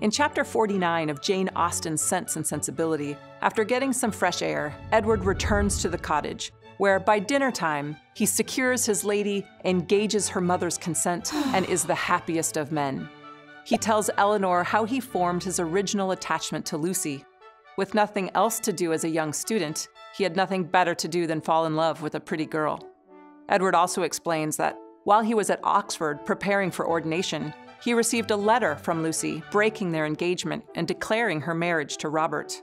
In chapter 49 of Jane Austen's Sense and Sensibility, after getting some fresh air, Edward returns to the cottage, where by dinner time, he secures his lady, engages her mother's consent, and is the happiest of men. He tells Elinor how he formed his original attachment to Lucy. With nothing else to do as a young student, he had nothing better to do than fall in love with a pretty girl. Edward also explains that while he was at Oxford preparing for ordination, he received a letter from Lucy breaking their engagement and declaring her marriage to Robert.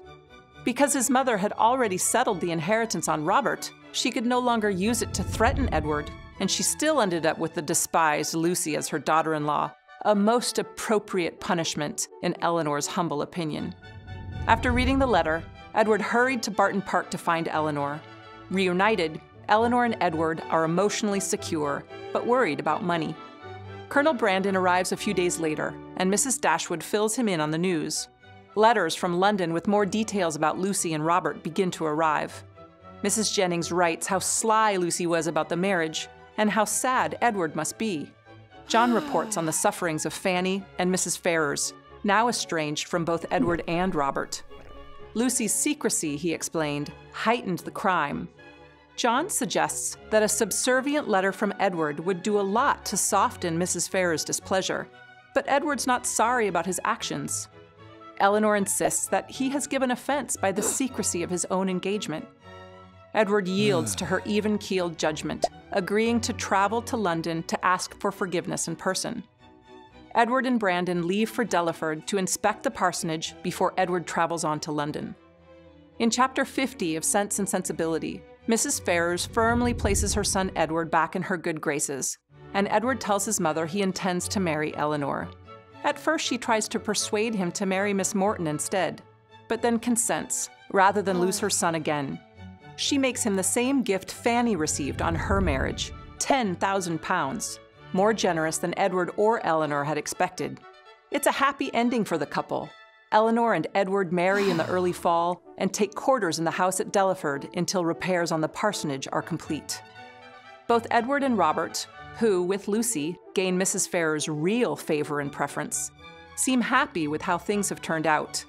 Because his mother had already settled the inheritance on Robert, she could no longer use it to threaten Edward, and she still ended up with the despised Lucy as her daughter in law, a most appropriate punishment, in Elinor's humble opinion. After reading the letter, Edward hurried to Barton Park to find Elinor. Reunited, Elinor and Edward are emotionally secure, but worried about money. Colonel Brandon arrives a few days later, and Mrs. Dashwood fills him in on the news. Letters from London with more details about Lucy and Robert begin to arrive. Mrs. Jennings writes how sly Lucy was about the marriage and how sad Edward must be. John reports on the sufferings of Fanny and Mrs. Ferrars, now estranged from both Edward and Robert. Lucy's secrecy, he explained, heightened the crime. John suggests that a subservient letter from Edward would do a lot to soften Mrs. Ferrars' displeasure, but Edward's not sorry about his actions. Elinor insists that he has given offense by the secrecy of his own engagement. Edward yields to her even keeled judgment, agreeing to travel to London to ask for forgiveness in person. Edward and Brandon leave for Delaford to inspect the parsonage before Edward travels on to London. In chapter 50 of Sense and Sensibility, Mrs. Ferrars firmly places her son Edward back in her good graces, and Edward tells his mother he intends to marry Elinor. At first, she tries to persuade him to marry Miss Morton instead, but then consents, rather than lose her son again, she makes him the same gift Fanny received on her marriage £10,000, more generous than Edward or Elinor had expected. It's a happy ending for the couple. Elinor and Edward marry in the early fall and take quarters in the house at Delaford until repairs on the parsonage are complete. Both Edward and Robert, who, with Lucy, gain Mrs. Ferrars' real favor and preference, seem happy with how things have turned out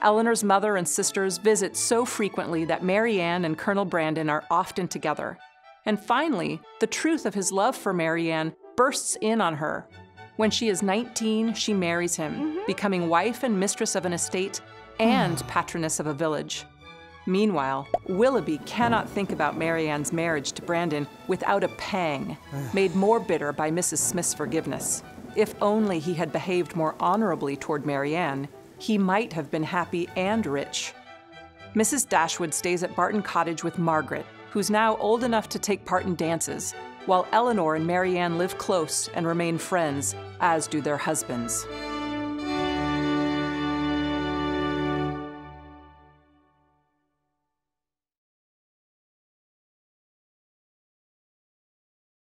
Elinor's mother and sisters visit so frequently that Marianne and Colonel Brandon are often together. And finally, the truth of his love for Marianne bursts in on her. When she is 19, she marries him, mm-hmm. becoming wife and mistress of an estate and patroness of a village. Meanwhile, Willoughby cannot think about Marianne's marriage to Brandon without a pang, made more bitter by Mrs. Smith's forgiveness. If only he had behaved more honorably toward Marianne, he might have been happy and rich. Mrs. Dashwood stays at Barton Cottage with Margaret, who's now old enough to take part in dances, while Elinor and Marianne live close and remain friends, as do their husbands.